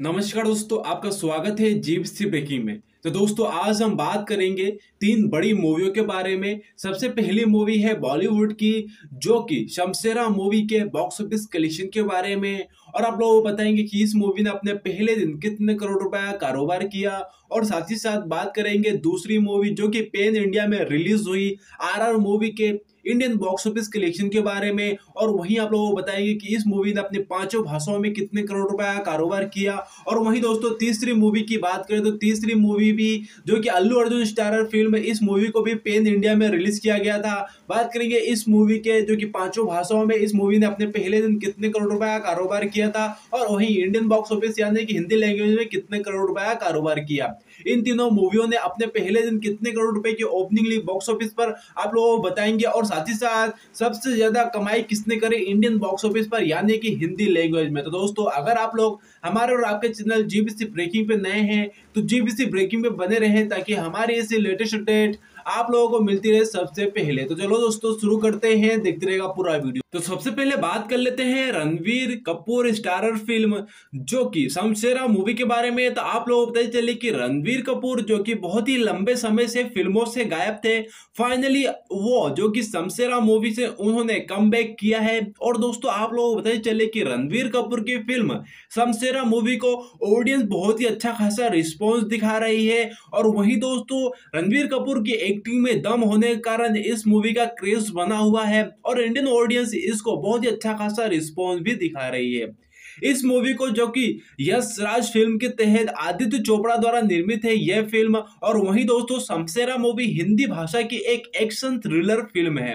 नमस्कार दोस्तों, आपका स्वागत है जीव सी ब्रेकिंग में। तो दोस्तों, आज हम बात करेंगे तीन बड़ी मूवियों के बारे में। सबसे पहली मूवी है बॉलीवुड की, जो कि शमशेरा मूवी के बॉक्स ऑफ़िस कलेक्शन के बारे में और आप लोगों को बताएँगे कि इस मूवी ने अपने पहले दिन कितने करोड़ रुपए का कारोबार किया और साथ ही साथ बात करेंगे दूसरी मूवी जो कि पेन इंडिया में रिलीज़ हुई आरआर मूवी के इंडियन बॉक्स ऑफ़िस कलेक्शन के बारे में। और वहीं आप लोगों को बताएँगे कि इस मूवी ने अपने पाँचों भाषाओं में कितने करोड़ रुपए का कारोबार किया। और वहीं दोस्तों तीसरी मूवी की बात करें तो तीसरी मूवी भी जो कि अल्लू अर्जुन स्टारर फ़िल्म इस मूवी को भी पेन इंडिया में रिलीज़ किया गया था। बात करेंगे इस मूवी के जो कि पाँचों भाषाओं में इस मूवी ने अपने पहले दिन कितने करोड़ रुपया कारोबार किया था और वही इंडियन बॉक्स ऑफ़िस यानी कि हिंदी लैंग्वेज में कितने करोड़ रुपया कारोबार किया। इन तीनों मूवियों ने अपने पहले दिन कितने करोड़ रुपए की ओपनिंग ली बॉक्स ऑफ़िस पर, आप लोगों को बताएँगे। और साथ ही साथ, सबसे ज़्यादा कमाई किसने करे इंडियन बॉक्स ऑफ़िस पर, यानी कि हिंदी लैंग्वेज में। तो दोस्तों, अगर आप लोग हमारे और आपके चैनल जीबीसी ब्रेकिंग पे नए हैं तो जीबीसी ब्रेकिंग पे बने रहें ताकि हमारी ऐसी लेटेस्ट अपडेट आप लोगों को मिलती रहे सबसे पहले। तो चलो दोस्तों, शुरू करते हैं। देखते रहेगा पूरा वीडियो तो सबसे पहले बात कर लेते हैं रणवीर कपूर स्टारर फ़िल्म, जो कि शमशेरा मूवी के बारे में तो आप लोगों को पता चले कि रणवीर कपूर, जो कि बहुत ही लंबे समय से फ़िल्मों से गायब थे फाइनली वो, जो कि शमशेरा मूवी से उन्होंने कम किया है। और दोस्तों, आप लोगों को पता चले कि रणवीर कपूर की फ़िल्म शमशेरा मूवी को ऑडियंस बहुत ही अच्छा खासा रिस्पॉन्स दिखा रही है। और वही दोस्तों रणवीर कपूर की एक्टिंग में दम होने के कारण इस मूवी का क्रेज बना हुआ है। और इंडियन ऑडियंस इसको बहुत ही अच्छा खासा रिस्पॉन्स भी दिखा रही है। इस मूवी को जो कि यश राज फ़िल्म के तहत आदित्य चोपड़ा द्वारा निर्मित है, यह फ़िल्म, और वहीं दोस्तों शमशेरा मूवी हिंदी भाषा की एक एक्शन थ्रिलर फ़िल्म है।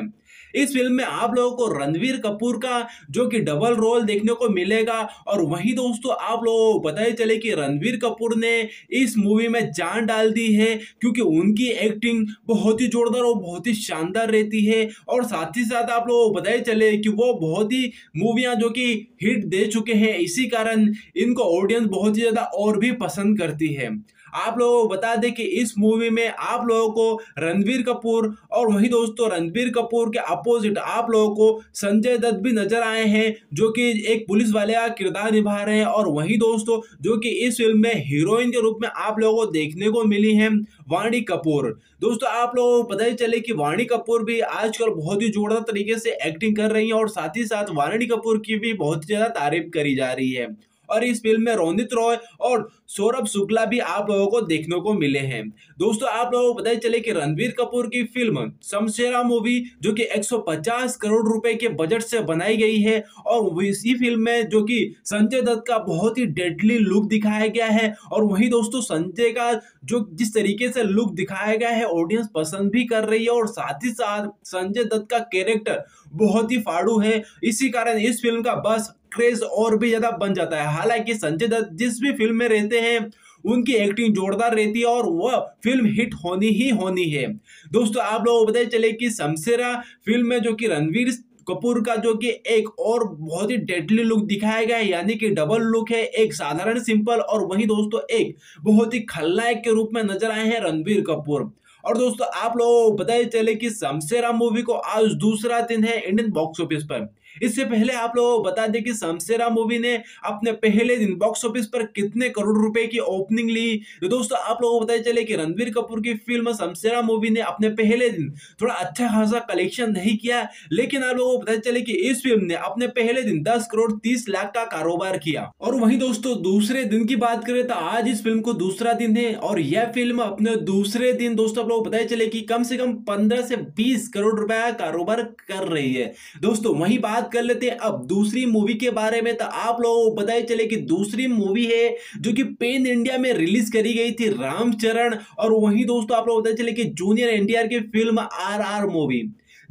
इस फ़िल्म में आप लोगों को रणवीर कपूर का जो कि डबल रोल देखने को मिलेगा, और वहीं दोस्तों आप लोगों को पता ही चले कि रणवीर कपूर ने इस मूवी में जान डाल दी है, क्योंकि उनकी एक्टिंग बहुत ही जोरदार और बहुत ही शानदार रहती है, और साथ ही साथ आप लोगों को पता ही चले कि वो बहुत ही मूवियाँ जो कि हिट दे चुके हैं इसी कारण इनको ऑडियंस बहुत ही ज़्यादा और भी पसंद करती है। आप लोगों को बता दें कि इस मूवी में आप लोगों को रणबीर कपूर और वही दोस्तों रणबीर कपूर के अपोजिट आप लोगों को संजय दत्त भी नज़र आए हैं, जो कि एक पुलिस वाले का किरदार निभा रहे हैं। और वही दोस्तों, जो कि इस फ़िल्म में हीरोइन के रूप में आप लोगों को देखने को मिली है, वाणी कपूर। दोस्तों, आप लोगों को पता ही चले कि वाणी कपूर भी आजकल बहुत ही जोरदार तरीके से एक्टिंग कर रही है और साथ ही साथ वाणी कपूर की भी बहुत ज़्यादा तारीफ़ करी जा रही है। और इस फ़िल्म में रोनित रॉय और सौरभ शुक्ला भी आप लोगों को देखने को मिले हैं। दोस्तों, आप लोगों को पता चले कि रणवीर कपूर की फ़िल्म शमशेरा मूवी जो कि 150 करोड़ रुपए के बजट से बनाई गई है, और इसी फ़िल्म में जो कि संजय दत्त का बहुत ही डेडली लुक दिखाया गया है, और वही दोस्तों, संजय का जो जिस तरीके से लुक दिखाया गया है ऑडियंस पसंद भी कर रही है, और साथ ही साथ संजय दत्त का कैरेक्टर बहुत ही फाड़ू है। इसी कारण इस फ़िल्म का बस क्रेज और भी ज़्यादा बन जाता है। हालाँकि संजय दत्त जिस भी फ़िल्म में रहते हैं, उनकी एक्टिंग जोरदार रहती है और वह फ़िल्म हिट होनी ही होनी है। दोस्तों, आप लोगों को बताए चले कि शमशेरा फ़िल्म में जो कि रणवीर कपूर का जो कि एक और बहुत ही डेडली लुक दिखाया गया है, यानी कि डबल लुक है, एक साधारण सिंपल और वही दोस्तों एक बहुत ही खलनायक के रूप में नज़र आए हैं रणबीर कपूर। और दोस्तों, आप लोगों को बताए चले कि शमशेरा मूवी को आज दूसरा दिन है इंडियन बॉक्स ऑफ़िस पर। इससे पहले आप लोगों को बता दें कि शमशेरा मूवी ने अपने पहले दिन बॉक्स ऑफ़िस पर कितने करोड़ रुपए की ओपनिंग ली। तो दोस्तों, आप लोगों को पता चले कि रणबीर कपूर की फ़िल्म शमशेरा मूवी ने अपने पहले दिन थोड़ा अच्छा खासा कलेक्शन नहीं किया, लेकिन आप लोगों को पता चले कि इस फ़िल्म ने अपने पहले दिन दस करोड़ तीस लाख का कारोबार किया। और वही दोस्तों, दूसरे दिन की बात करें तो आज इस फ़िल्म को दूसरा दिन है और यह फ़िल्म अपने दूसरे दिन दोस्तों, आप लोगों को पता चले कि कम से कम पंद्रह से बीस करोड़ रुपए का कारोबार कर रही है। दोस्तों, वही बात बात कर लेते हैं अब दूसरी मूवी के बारे में। तो आप लोगों को पता ही चले कि दूसरी मूवी है जो कि पेन इंडिया में रिलीज़ करी गई थी रामचरण। और वहीं दोस्तों आप लोग पता चले कि जूनियर एनडीआर की फ़िल्म आर आर मूवी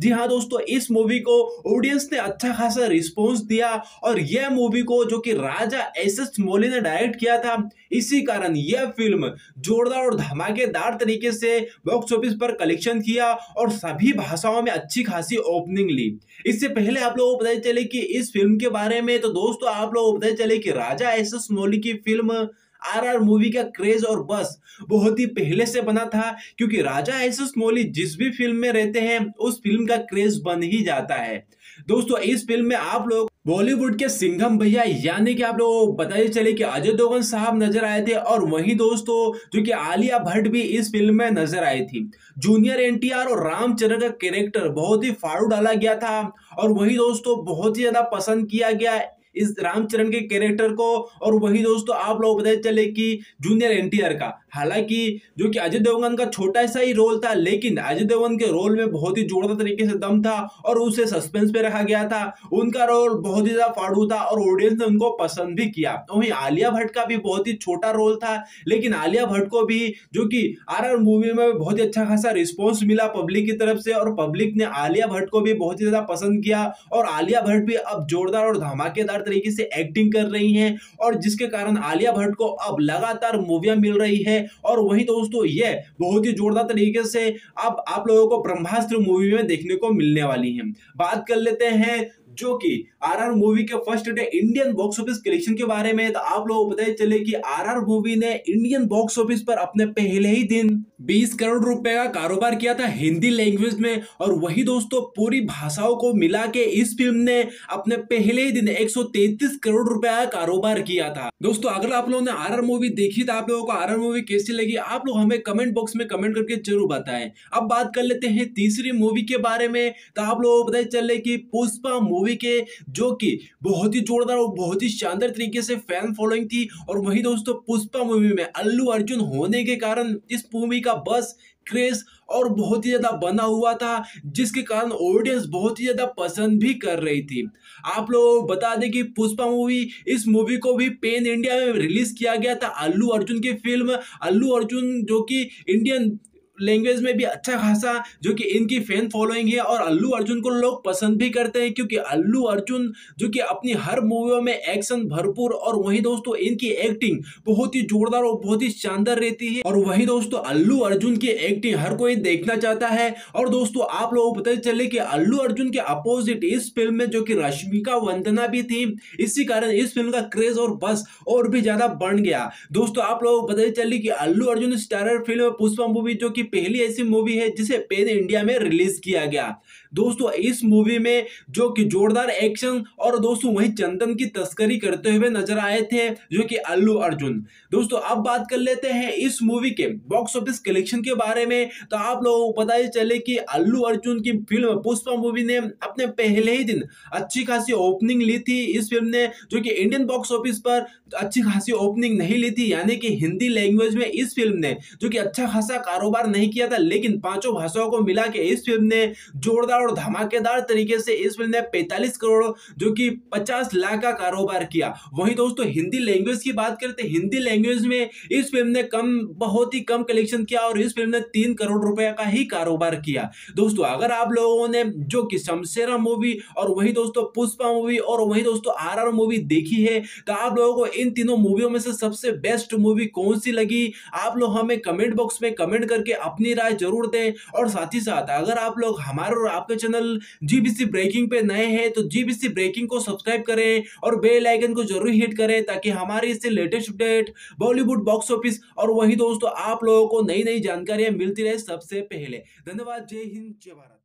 जी हाँ दोस्तों, इस मूवी को ऑडियंस ने अच्छा खासा रिस्पॉन्स दिया और यह मूवी को जो कि राजा एस एस मोली ने डायरेक्ट किया था, इसी कारण यह फ़िल्म जोरदार और धमाकेदार तरीके से बॉक्स ऑफ़िस पर कलेक्शन किया और सभी भाषाओं में अच्छी खासी ओपनिंग ली। इससे पहले आप लोगों को पता चले कि इस फ़िल्म के बारे में तो दोस्तों, आप लोगों को पता चले कि राजा एस एस मोली की फ़िल्म आरआर मूवी का क्रेज और बस बहुत ही पहले से बना था, क्योंकि राजा एस मौली जिस भी फ़िल्म में रहते हैं, उस फ़िल्म का क्रेज बन ही जाता है। दोस्तों, इस फ़िल्म में आप लोग बॉलीवुड के सिंघम भैया, यानी कि आप लोग बताइए चले कि अजय देवगन साहब नज़र आए थे, और वहीं दोस्तों, जो कि आलिया भट्ट भी इस फ़िल्म में नज़र आई थी। जूनियर एनटीआर और रामचरण का कैरेक्टर बहुत ही फाड़ू डाला गया था, और वही दोस्तों, बहुत ही ज़्यादा पसंद किया गया इस रामचरण के कैरेक्टर को और वही दोस्तों आप लोग बताए चले कि जूनियर एनटीआर का। हालाँकि जो कि अजय देवगन का छोटा सा ही रोल था, लेकिन अजय देवगन के रोल में बहुत ही जोरदार तरीके से दम था और उसे सस्पेंस पे रखा गया था। उनका रोल बहुत ही ज़्यादा फाड़ू था और ऑडियंस ने उनको पसंद भी किया। वहीं आलिया भट्ट का भी बहुत ही छोटा रोल था, लेकिन आलिया भट्ट को भी जो कि आर मूवी में बहुत ही अच्छा खासा रिस्पॉन्स मिला पब्लिक की तरफ़ से और पब्लिक ने आलिया भट्ट को भी बहुत ही ज़्यादा पसंद किया और आलिया भट्ट भी अब जोरदार और धमाकेदार तरीके से एक्टिंग कर रही हैं और जिसके कारण आलिया भट्ट को अब लगातार मूवियाँ मिल रही है। और वही दोस्तों, ये बहुत ही जोरदार तरीके से अब आप लोगों को ब्रह्मास्त्र मूवी में देखने को मिलने वाली है। बात कर लेते हैं जो कि आरआर मूवी के first day Indian box office collection के बारे में तो आप लोगों को बताए चले कि आरआर मूवी ने इंडियन बॉक्स ऑफ़िस पर अपने पहले ही दिन 20 करोड़ रुपए का कारोबार किया था हिंदी लैंग्वेज में, और वही दोस्तों पूरी भाषाओं को मिला के इस फ़िल्म ने अपने पहले ही दिन 133 करोड़ रुपए का कारोबार किया था। दोस्तों, अगर आप लोगों ने आर मूवी देखी तो आप लोगों को आर मूवी कैसी लगी, आप लोग हमें कमेंट बॉक्स में कमेंट करके ज़रूर बताएँ। अब बात कर लेते हैं तीसरी मूवी के बारे में तो आप लोगों को बताए चले कि पुष्पा मूवी के, जो कि बहुत ही जोरदार और बहुत ही शानदार तरीके से फ़ैन फॉलोइंग थी। और वही दोस्तों, पुष्पा मूवी में अल्लू अर्जुन होने के कारण इस मूवी का बस क्रेज और बहुत ही ज़्यादा बना हुआ था, जिसके कारण ऑडियंस बहुत ही ज़्यादा पसंद भी कर रही थी। आप लोग बता दें कि पुष्पा मूवी इस मूवी को भी पेन इंडिया में रिलीज़ किया गया था, अल्लू अर्जुन की फ़िल्म अल्लू अर्जुन जो कि इंडियन लैंग्वेज में भी अच्छा खासा जो कि इनकी फ़ैन फॉलोइंग है और अल्लू अर्जुन को लोग पसंद भी करते हैं क्योंकि अल्लू अर्जुन जो कि अपनी हर मूवियों में एक्शन भरपूर और वही दोस्तों इनकी एक्टिंग बहुत ही जोरदार और बहुत ही शानदार रहती है। और वही दोस्तों अल्लू अर्जुन की एक्टिंग हर कोई देखना चाहता है। और दोस्तों आप लोगों को पता चले कि अल्लू अर्जुन के अपोजिट इस फ़िल्म में जो कि रश्मिका वंदना भी थी, इसी कारण इस फ़िल्म का क्रेज और बस और भी ज़्यादा बढ़ गया। दोस्तों आप लोगों को पता चले कि Allu Arjun starrer film Pushpa movie जो कि पहली ऐसी मूवी है जिसे पेन इंडिया में रिलीज़ किया गया। दोस्तों, इस मूवी में जो कि जोरदार एक्शन और दोस्तों, वही चंदन की तस्करी करते हुए नज़र आए थे, जो कि अल्लू अर्जुन। दोस्तों, अब बात कर लेते हैं इस मूवी के बॉक्स ऑफ़िस कलेक्शन के बारे में। तो आप लोगों को पता ही चले कि अल्लू अर्जुन की फ़िल्म पुष्पा मूवी ने अपने पहले ही दिन अच्छी खासी ओपनिंग ली थी इस फ़िल्म ने, जो कि इंडियन बॉक्स ऑफ़िस पर अच्छी खासी ओपनिंग नहीं ली थी। यानी कि हिंदी लैंग्वेज में इस फ़िल्म ने, जो कि अच्छा खासा कारोबार नहीं किया था, लेकिन पाँचों भाषाओं को मिला के इस फ़िल्म ने जोरदार और धमाकेदार तरीके से इस फ़िल्म ने 45 करोड़, जो कि 50 लाख का कारोबार किया। वहीं दोस्तों, हिंदी लैंग्वेज की बात करते हिंदी लैंग्वेज में इस फ़िल्म ने कम, बहुत ही कम कलेक्शन किया और इस फ़िल्म ने तीन करोड़ रुपए का ही कारोबार किया। दोस्तों, अगर आप लोगों ने जो कि शमशेरा मूवी और वही दोस्तों पुष्पा मूवी और वही दोस्तों आर आर मूवी देखी है तो आप लोगों को इन तीनों मूवियों में से सबसे बेस्ट मूवी कौन सी लगी? आप लोग हमें कमेंट बॉक्स में कमेंट करके अपनी राय ज़रूर दें। और साथ ही साथ, अगर आप लोग हमारे और आपके चैनल जीबीसी ब्रेकिंग पे नए हैं तो जीबीसी ब्रेकिंग को सब्सक्राइब करें और बेल आइकन को ज़रूर हिट करें ताकि हमारे इससे latest update Bollywood box office और वही दोस्तों आप लोगों को नई नई जानकारियाँ मिलती रहे सबसे पहले। धन्यवाद, जय हिंद, जय भारत।